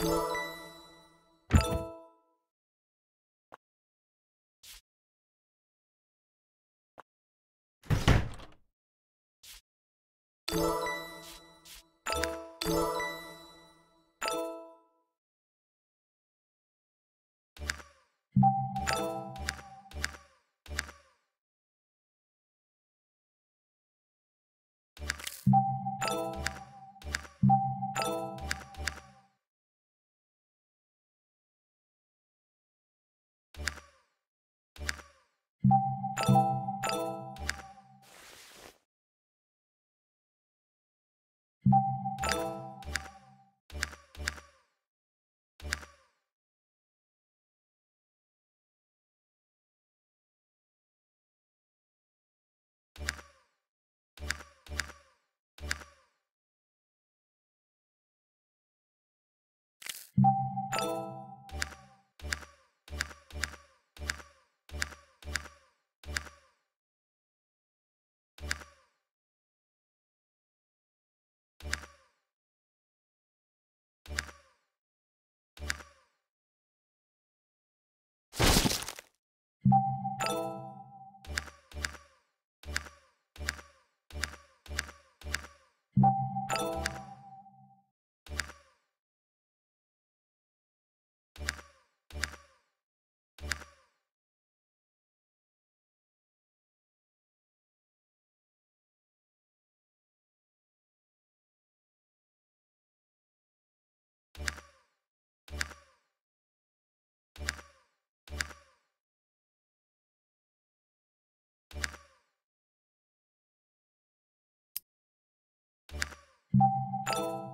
you. you you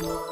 you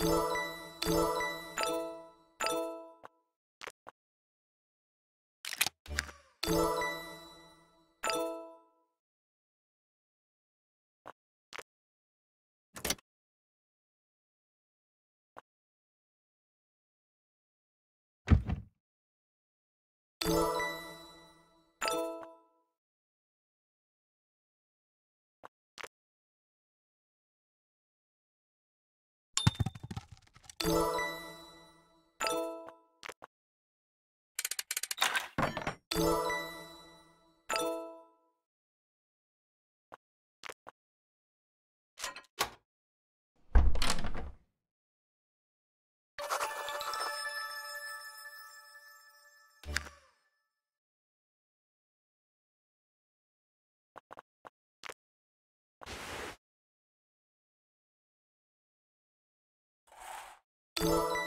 Música Bye. you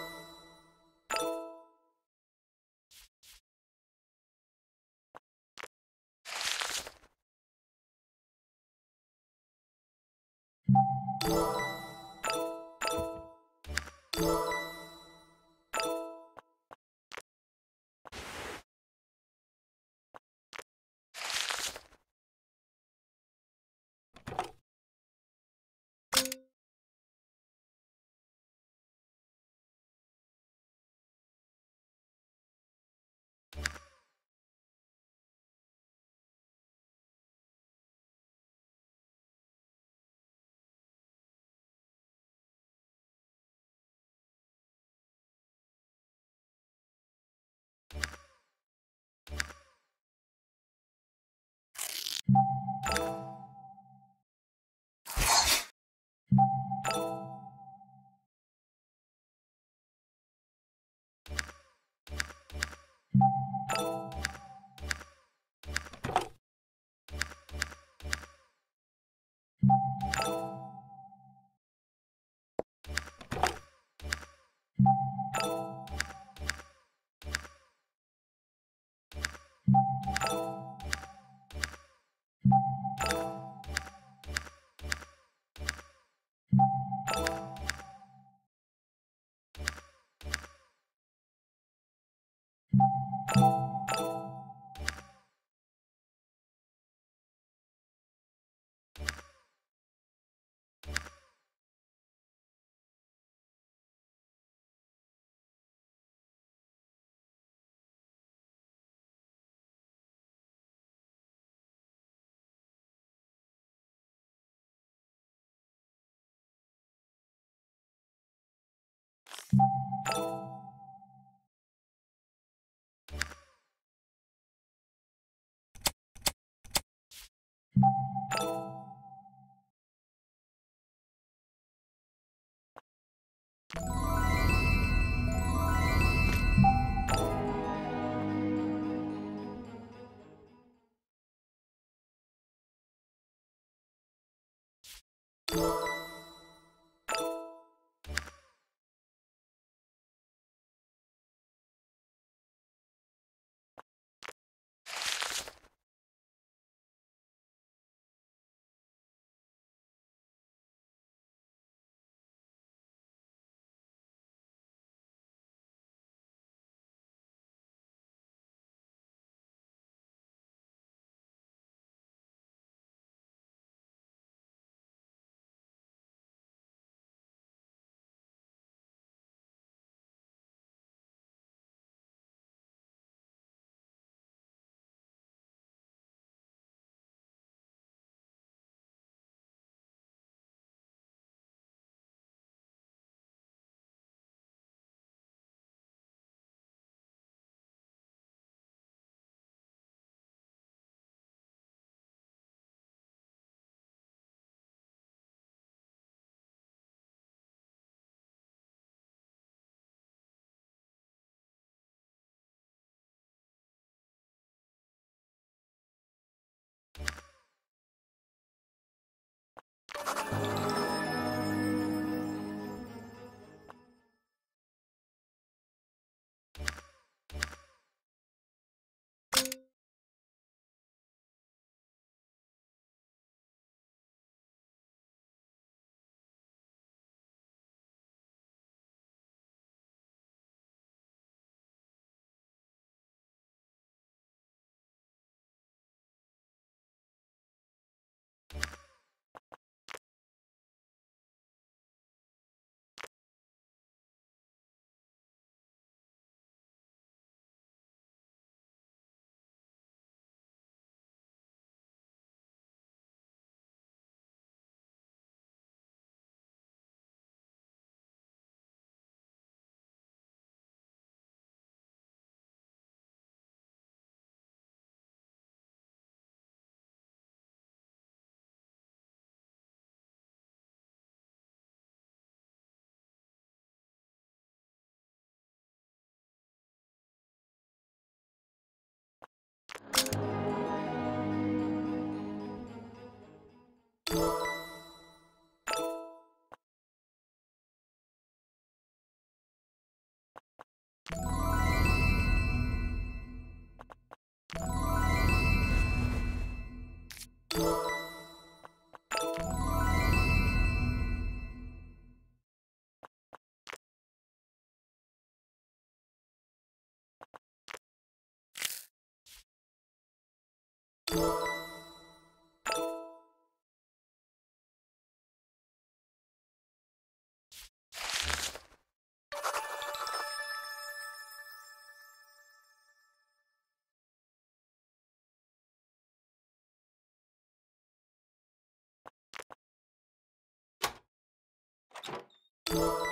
you you you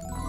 you